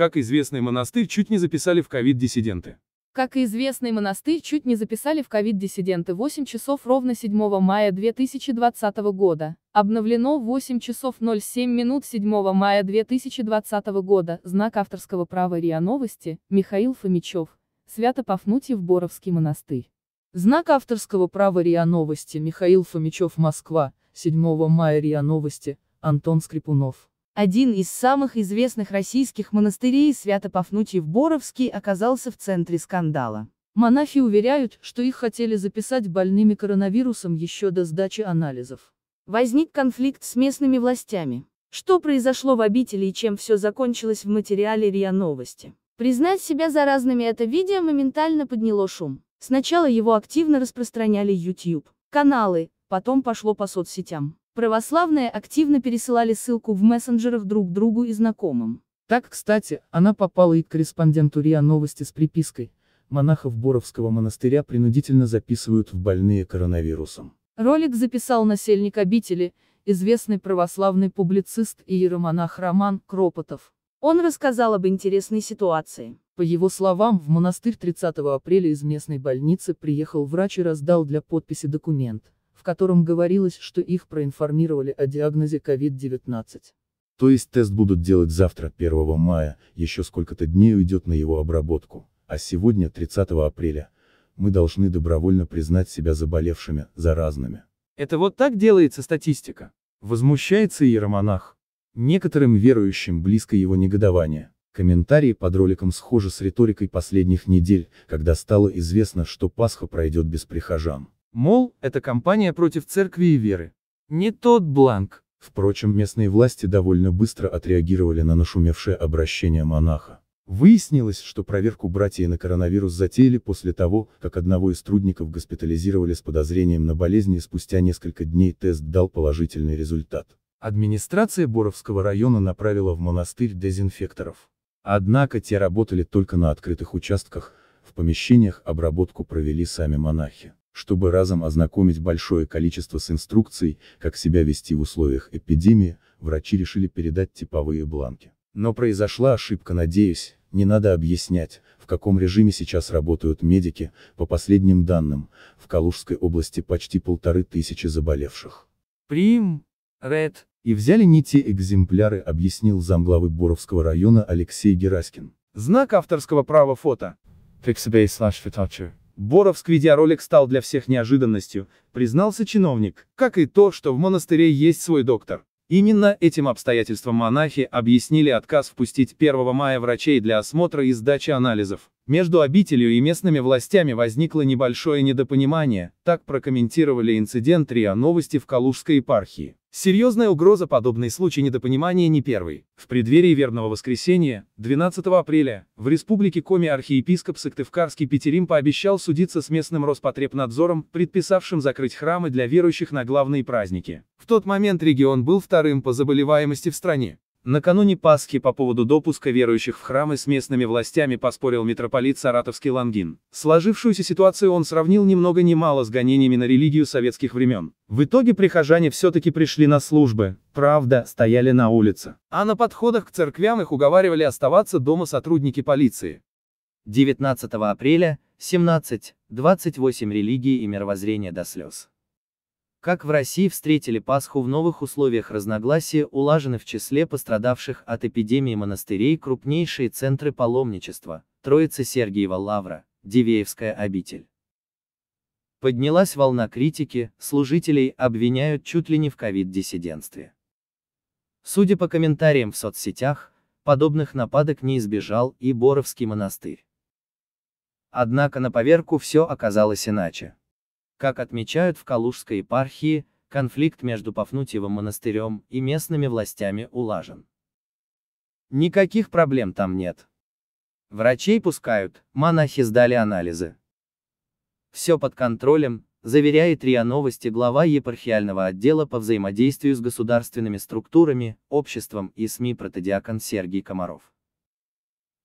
Как известный монастырь чуть не записали в ковид-диссиденты. Как и известный монастырь чуть не записали в ковид-диссиденты 8 часов ровно 7 мая 2020 года. Обновлено 8 часов 07 минут 7 мая 2020 года. Знак авторского права РИА Новости, Михаил Фомичев. Свято-Пафнутьев Боровский монастырь. Знак авторского права РИА Новости, Михаил Фомичев, Москва, 7 мая РИА Новости, Антон Скрипунов. Один из самых известных российских монастырей Свято-Пафнутьев-Боровский оказался в центре скандала. Монахи уверяют, что их хотели записать больными коронавирусом еще до сдачи анализов. Возник конфликт с местными властями. Что произошло в обители и чем все закончилось в материале РИА Новости. Признать себя заразными это видео моментально подняло шум. Сначала его активно распространяли YouTube, каналы, потом пошло по соцсетям. Православные активно пересылали ссылку в мессенджерах друг другу и знакомым. Так, кстати, она попала и к корреспонденту РИА Новости с припиской. Монахов Боровского монастыря принудительно записывают в больные коронавирусом. Ролик записал насельник обители, известный православный публицист и иеромонах Роман Кропотов. Он рассказал об интересной ситуации. По его словам, в монастырь 30 апреля из местной больницы приехал врач и раздал для подписи документ в котором говорилось, что их проинформировали о диагнозе COVID-19. То есть тест будут делать завтра, 1 мая, еще сколько-то дней уйдет на его обработку, а сегодня, 30 апреля, мы должны добровольно признать себя заболевшими, заразными. Это вот так делается статистика. Возмущается иеромонах. Некоторым верующим близко его негодование. Комментарии под роликом схожи с риторикой последних недель, когда стало известно, что Пасха пройдет без прихожан. Мол, это кампания против церкви и веры. Не тот бланк. Впрочем, местные власти довольно быстро отреагировали на нашумевшее обращение монаха. Выяснилось, что проверку братья на коронавирус затеяли после того, как одного из трудников госпитализировали с подозрением на болезнь и спустя несколько дней тест дал положительный результат. Администрация Боровского района направила в монастырь дезинфекторов. Однако те работали только на открытых участках, в помещениях обработку провели сами монахи. Чтобы разом ознакомить большое количество с инструкцией, как себя вести в условиях эпидемии, врачи решили передать типовые бланки. Но произошла ошибка, надеюсь, не надо объяснять, в каком режиме сейчас работают медики, по последним данным, в Калужской области почти полторы тысячи заболевших. Прим, Ред. И взяли не те экземпляры, объяснил замглавы Боровского района Алексей Гераскин. Знак авторского права фото. Pixabay slash Боровск видеоролик стал для всех неожиданностью, признался чиновник, как и то, что в монастыре есть свой доктор. Именно этим обстоятельством монахи объяснили отказ впустить 1 мая врачей для осмотра и сдачи анализов. Между обителью и местными властями возникло небольшое недопонимание, так прокомментировали инцидент РИА Новости в Калужской епархии. Серьезная угроза подобный случай недопонимания не первый. В преддверии верного воскресенья, 12 апреля, в республике Коми архиепископ Сыктывкарский Петерим пообещал судиться с местным Роспотребнадзором, предписавшим закрыть храмы для верующих на главные праздники. В тот момент регион был вторым по заболеваемости в стране. Накануне Пасхи по поводу допуска верующих в храмы с местными властями поспорил митрополит Саратовский Лангин. Сложившуюся ситуацию он сравнил ни много ни мало с гонениями на религию советских времен. В итоге прихожане все-таки пришли на службы, правда, стояли на улице. А на подходах к церквям их уговаривали оставаться дома сотрудники полиции. 19 апреля, 17.28 религии и мировоззрения до слез. Как в России встретили Пасху в новых условиях разногласия улажены в числе пострадавших от эпидемии монастырей крупнейшие центры паломничества, Троица Сергиева Лавра, Дивеевская обитель. Поднялась волна критики, служителей обвиняют чуть ли не в ковид-диссидентстве. Судя по комментариям в соцсетях, подобных нападок не избежал и Боровский монастырь. Однако на поверку все оказалось иначе. Как отмечают в Калужской епархии, конфликт между Пафнутьевым монастырем и местными властями улажен. Никаких проблем там нет. Врачей пускают, монахи сдали анализы. Все под контролем, заверяет РИА Новости глава епархиального отдела по взаимодействию с государственными структурами, обществом и СМИ протодиакон Сергей Комаров.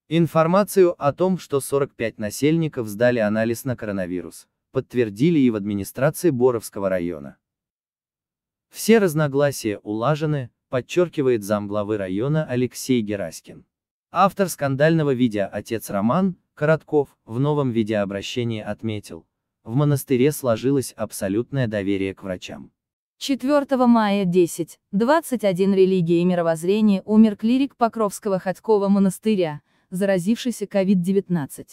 Информацию о том, что 45 насельников сдали анализ на коронавирус, подтвердили и в администрации Боровского района. Все разногласия улажены, подчеркивает замглавы района Алексей Гераскин. Автор скандального видео «Отец Роман» Коротков в новом видеообращении отметил, в монастыре сложилось абсолютное доверие к врачам. 4 мая 10, 21 религия и мировоззрение умер клирик Покровского Ходькова монастыря, заразившийся COVID-19.